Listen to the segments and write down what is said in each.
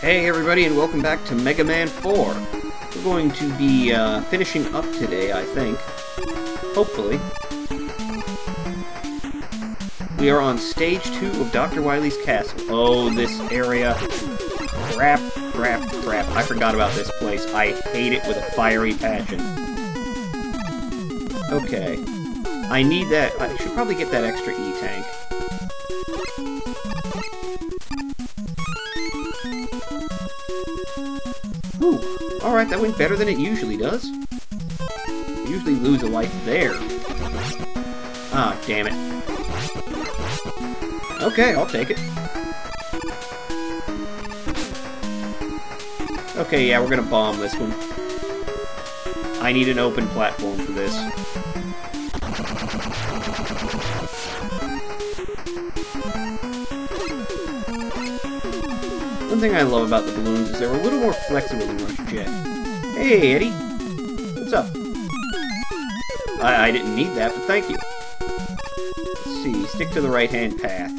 Hey everybody and welcome back to Mega Man 4. We're going to be uh, finishing up today, I think. Hopefully. We are on stage 2 of Dr. Wily's castle. Oh, this area. Crap, crap, crap. I forgot about this place. I hate it with a fiery passion. Okay. I need that. I should probably get that extra E-tank. Alright, that went better than it usually does. usually lose a life there. Ah, damn it. Okay, I'll take it. Okay, yeah, we're gonna bomb this one. I need an open platform for this. One thing I love about the balloons is they're a little more flexible than Rush Jet. Hey, Eddie! What's up? I, I didn't need that, but thank you. Let's see, stick to the right-hand path.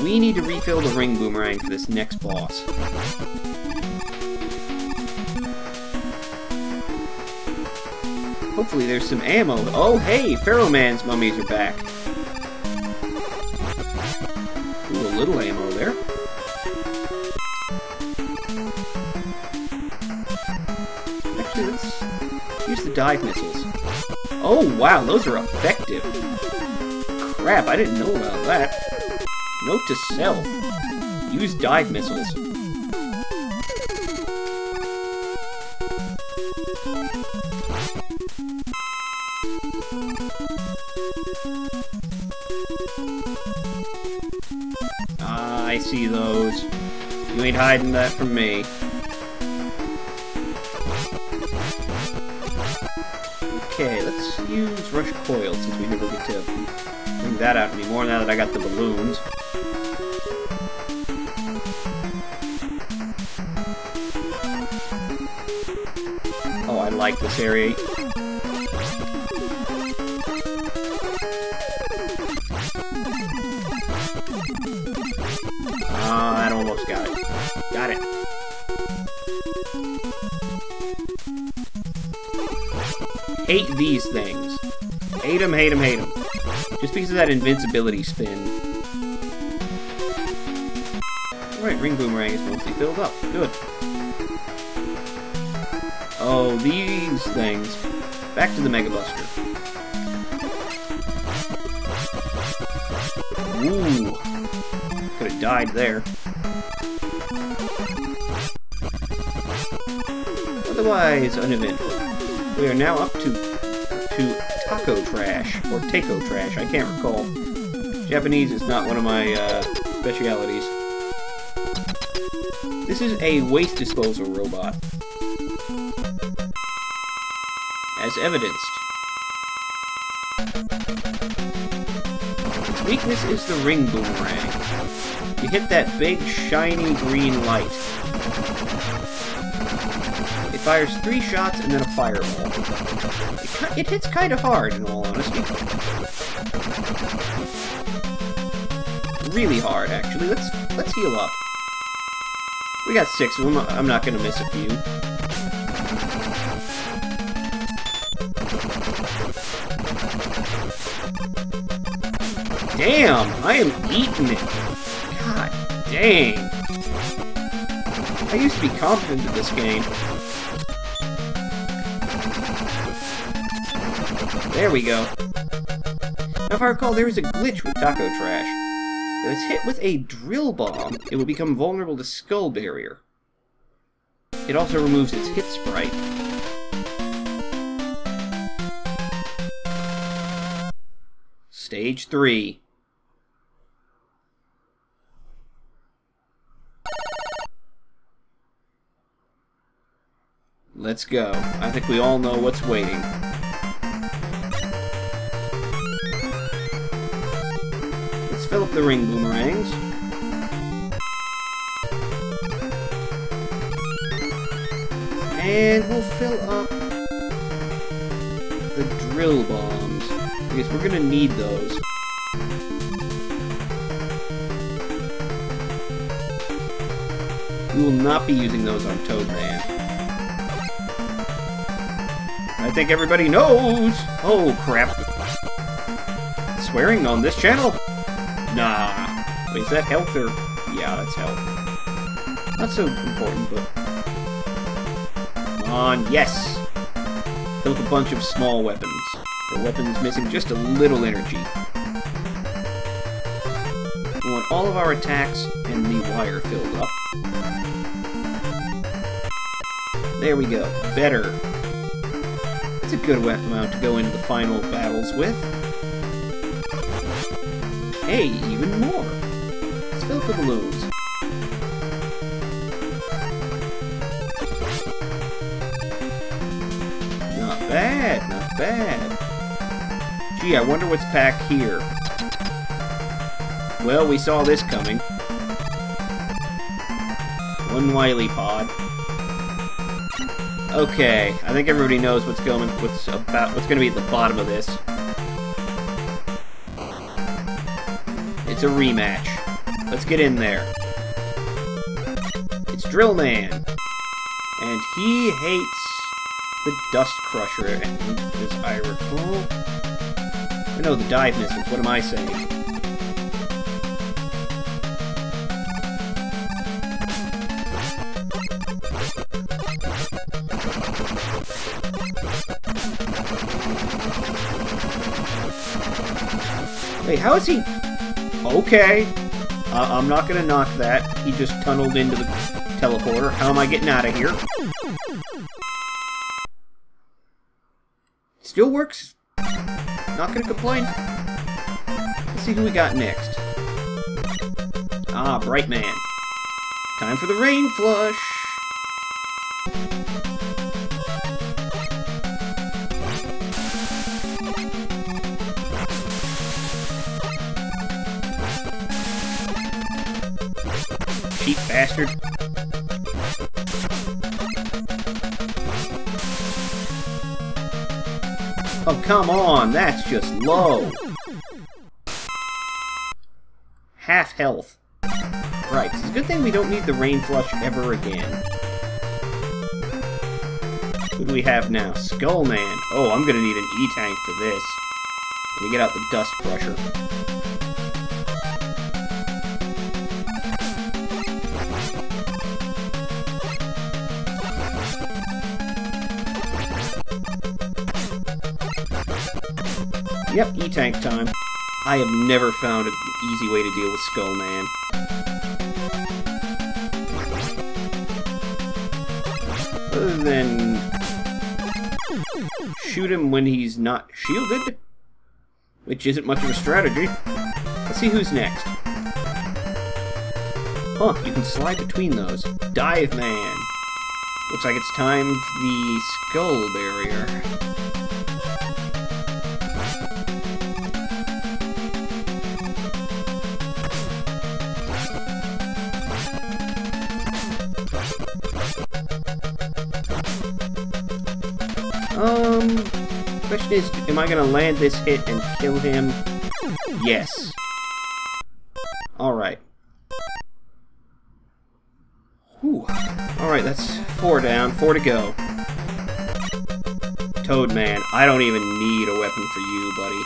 We need to refill the ring boomerang for this next boss. Hopefully there's some ammo. Oh, hey! Pharaoh Man's mummies are back. Little ammo there. Actually, let's use the dive missiles. Oh, wow, those are effective. Crap, I didn't know about that. Note to self. Use dive missiles. Ah, I see those. You ain't hiding that from me. Okay, let's use Rush Coil since we never get to bring that out anymore now that I got the balloons. Oh, I like this area. Almost got it. Got it. Hate these things. Hate them, hate them, hate them. Just because of that invincibility spin. Alright, Ring Boomerang is mostly filled up. Good. Oh, these things. Back to the Mega Buster. Ooh. Could have died there. Otherwise, uneventful. We are now up to to Taco Trash, or Taco Trash, I can't recall. Japanese is not one of my uh, specialities. This is a waste disposal robot. As evidenced. Weakness is the ring boomerang. You hit that big, shiny green light. It fires three shots and then a fireball. It, it hits kind of hard, in all honesty. Really hard, actually. Let's let's heal up. We got six of them. I'm not to miss a few. Damn, I am eating it. God dang. I used to be confident in this game. There we go. Now if I recall, there is a glitch with Taco Trash. If it's hit with a drill bomb, it will become vulnerable to Skull Barrier. It also removes its hit sprite. Stage 3. Let's go. I think we all know what's waiting. Let's fill up the ring boomerangs. And we'll fill up the drill bombs. Because we're gonna need those. We will not be using those on Toad think everybody knows! Oh, crap. Swearing on this channel? Nah. Wait, is that health or... Yeah, that's health. Not so important, but... Come on, yes! Built a bunch of small weapons. Or weapons missing just a little energy. We want all of our attacks and the wire filled up. There we go. Better. That's a good weapon to go into the final battles with. Hey, even more. Let's fill up the balloons. Not bad, not bad. Gee, I wonder what's back here. Well, we saw this coming. One Wily Pod. Okay, I think everybody knows what's going, what's about, what's going to be at the bottom of this. It's a rematch. Let's get in there. It's Drill Man, and he hates the Dust Crusher, as I recall. No, the Dive Missile. What am I saying? Wait, how is he... Okay. Uh, I'm not gonna knock that. He just tunneled into the teleporter. How am I getting out of here? Still works. Not gonna complain. Let's see who we got next. Ah, Bright Man. Time for the Rain Flush. Cheap bastard. Oh, come on, that's just low. Half health. Right, it's a good thing we don't need the Rain Flush ever again. Who do we have now? Skull Man. Oh, I'm gonna need an E-Tank for this. Let me get out the Dust Crusher. Yep, E-Tank time. I have never found an easy way to deal with Skull Man. Other than... Shoot him when he's not shielded? Which isn't much of a strategy. Let's see who's next. Huh, you can slide between those. Dive Man! Looks like it's time for the Skull Barrier. Question is, am I gonna land this hit and kill him? Yes. Alright. Alright, that's four down, four to go. Toad Man, I don't even need a weapon for you, buddy.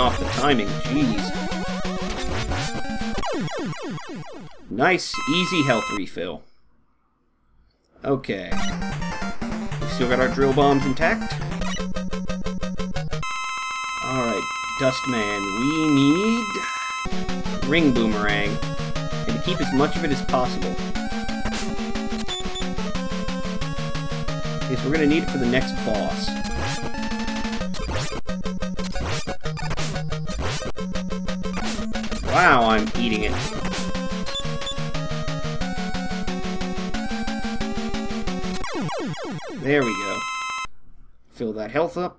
Off the timing, jeez. Nice, easy health refill. Okay. We still got our drill bombs intact. Alright, Dustman, we need Ring Boomerang, and to keep as much of it as possible. Because we're going to need it for the next boss. Wow, I'm eating it. There we go. Fill that health up.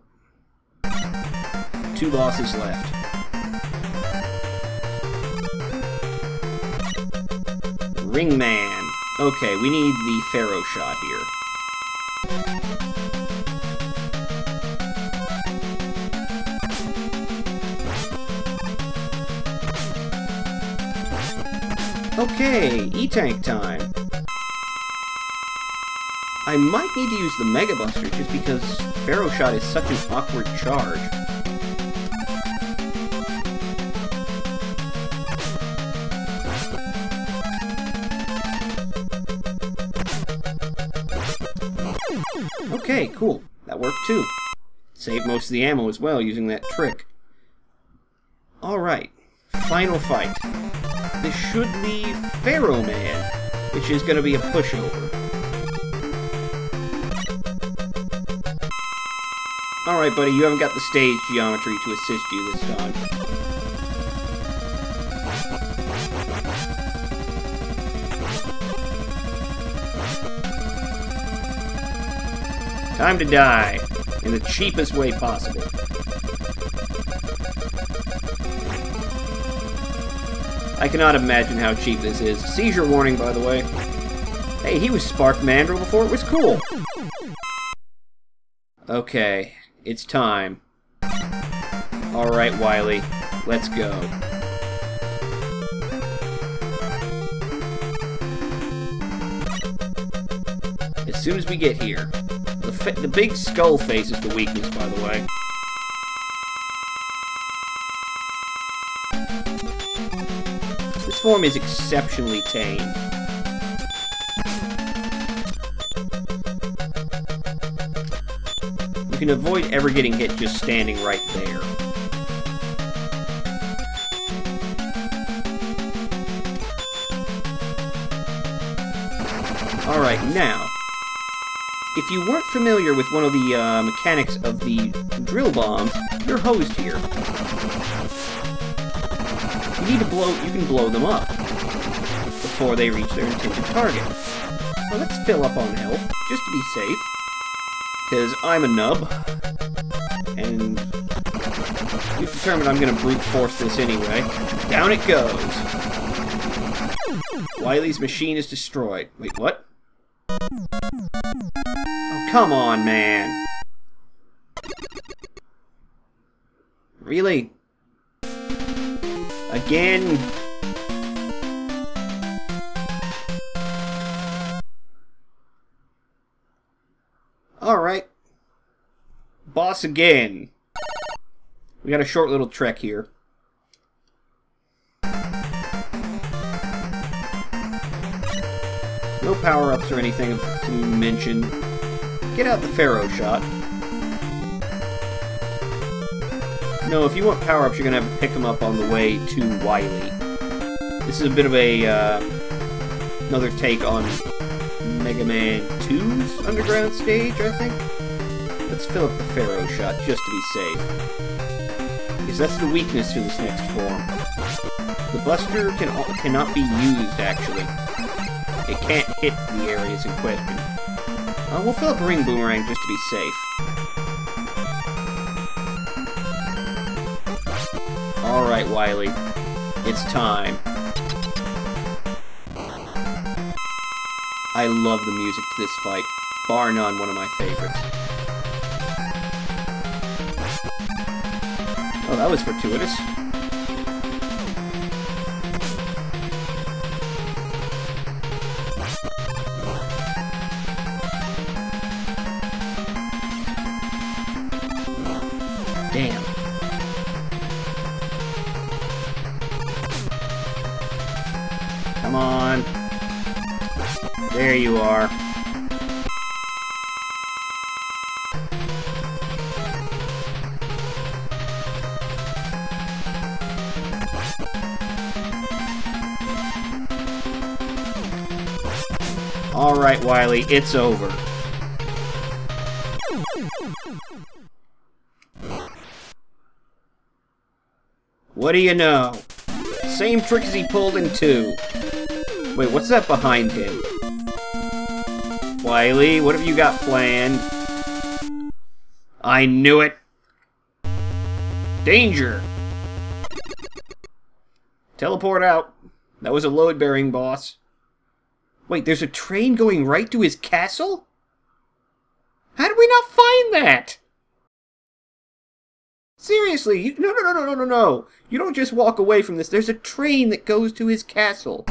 Two bosses left. Ringman. Okay, we need the Pharaoh shot here. Okay, E-Tank time. I might need to use the Mega Buster just because Pharaoh Shot is such an awkward charge. Okay, cool. That worked too. Saved most of the ammo as well using that trick. Alright, final fight. This should leave Pharaoh Man, which is going to be a pushover. Alright, buddy, you haven't got the stage geometry to assist you this time. Time to die, in the cheapest way possible. I cannot imagine how cheap this is. Seizure warning, by the way. Hey, he was Spark Mandrill before it was cool. Okay, it's time. Alright, Wily, let's go. As soon as we get here. The, the big skull face is the weakness, by the way. This form is exceptionally tame. You can avoid ever getting hit just standing right there. Alright, now, if you weren't familiar with one of the uh, mechanics of the drill bombs, you're hosed here. You need to blow, you can blow them up before they reach their intended target. Well, let's fill up on health, just to be safe. Because I'm a nub. And we've determined I'm going to brute force this anyway. Down it goes. Wily's machine is destroyed. Wait, what? Oh, come on, man. Really? Again? Alright. Boss again. We got a short little trek here. No power-ups or anything to mention. Get out the Pharaoh shot. No, if you want power-ups, you're going to have to pick them up on the way to Wily. This is a bit of a, uh, another take on Mega Man 2's underground stage, I think? Let's fill up the Pharaoh shot, just to be safe. Because that's the weakness to this next form. The Buster can, cannot be used, actually. It can't hit the areas in question. Uh, we'll fill up Ring Boomerang just to be safe. Alright, Wily. It's time. I love the music to this fight. Bar none, one of my favorites. Oh, that was fortuitous. You are. Alright, Wily, it's over. What do you know? Same trick as he pulled in 2. Wait, what's that behind him? Wily, what have you got planned? I knew it! Danger! Teleport out. That was a load-bearing boss. Wait, there's a train going right to his castle? How did we not find that? Seriously, you, no, no, no, no, no, no, no. You don't just walk away from this. There's a train that goes to his castle.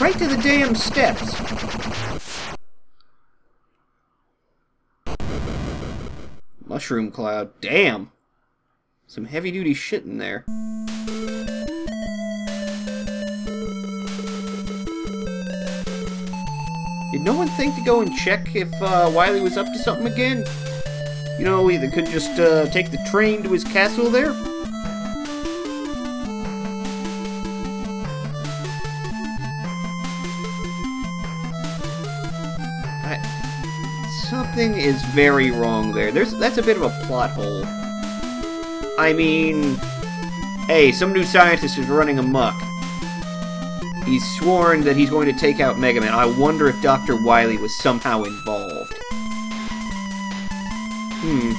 Right to the damn steps. Mushroom cloud. Damn. Some heavy-duty shit in there. Did no one think to go and check if uh, Wily was up to something again? You know, either could just uh, take the train to his castle there? Something is very wrong there. There's That's a bit of a plot hole. I mean, hey, some new scientist is running amok. He's sworn that he's going to take out Mega Man. I wonder if Dr. Wily was somehow involved. Hmm.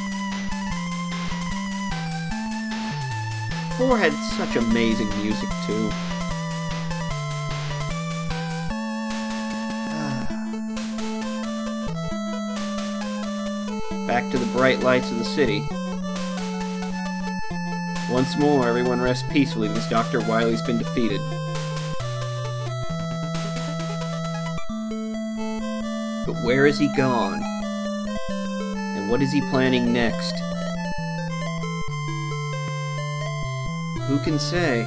4 had such amazing music, too. To the bright lights of the city. Once more, everyone rests peacefully because Dr. Wily's been defeated. But where is he gone? And what is he planning next? Who can say?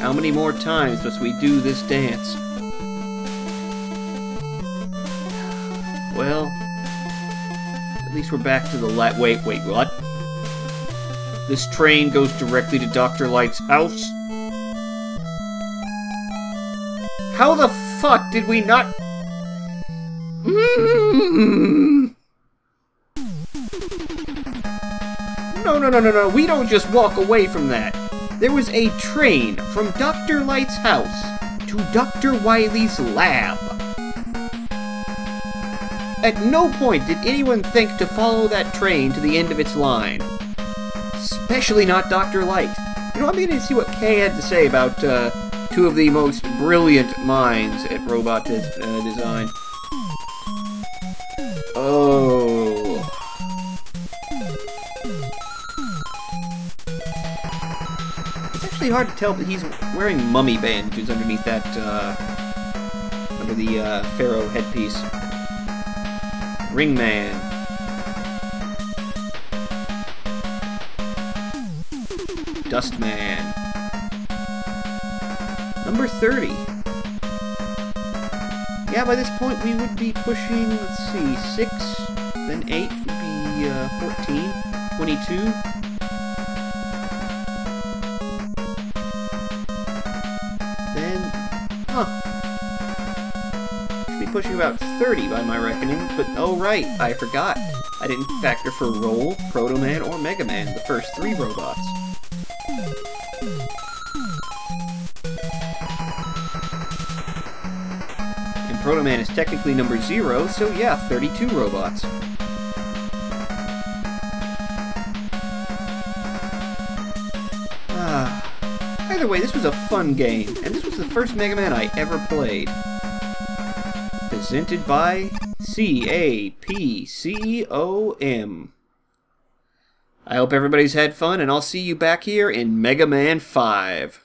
How many more times must we do this dance? Least we're back to the light. Wait, wait, what? This train goes directly to Dr. Light's house? How the fuck did we not... No, no, no, no, no, we don't just walk away from that. There was a train from Dr. Light's house to Dr. Wily's lab. At no point did anyone think to follow that train to the end of its line. Especially not Dr. Light. You know, I'm beginning to see what Kay had to say about uh, two of the most brilliant minds at robot de uh, design. Oh. It's actually hard to tell, but he's wearing mummy bandages underneath that, uh, under the uh, pharaoh headpiece. Ringman. Dustman. Number 30. Yeah, by this point we would be pushing, let's see, 6, then 8 would be uh, 14, 22. Pushing about 30 by my reckoning, but oh right, I forgot. I didn't factor for Roll, Proto Man, or Mega Man, the first three robots. And Proto Man is technically number 0, so yeah, 32 robots. Ah. Either way, this was a fun game, and this was the first Mega Man I ever played presented by C-A-P-C-O-M. I hope everybody's had fun, and I'll see you back here in Mega Man 5.